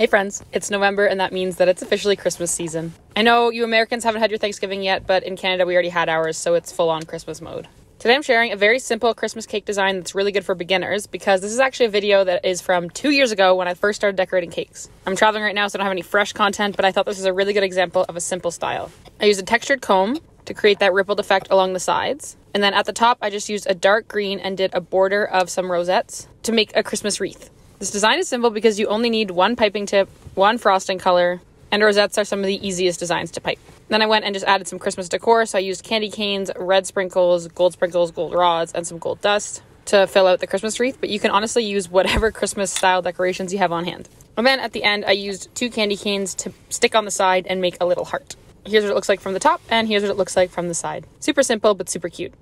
Hey friends, it's November and that means that it's officially Christmas season. I know you Americans haven't had your Thanksgiving yet, but in Canada we already had ours, so it's full on Christmas mode. Today I'm sharing a very simple Christmas cake design that's really good for beginners because this is actually a video that is from two years ago when I first started decorating cakes. I'm traveling right now, so I don't have any fresh content, but I thought this was a really good example of a simple style. I used a textured comb to create that rippled effect along the sides. And then at the top, I just used a dark green and did a border of some rosettes to make a Christmas wreath. This design is simple because you only need one piping tip, one frosting color, and rosettes are some of the easiest designs to pipe. Then I went and just added some Christmas decor, so I used candy canes, red sprinkles, gold sprinkles, gold rods, and some gold dust to fill out the Christmas wreath, but you can honestly use whatever Christmas style decorations you have on hand. And then at the end, I used two candy canes to stick on the side and make a little heart. Here's what it looks like from the top, and here's what it looks like from the side. Super simple, but super cute.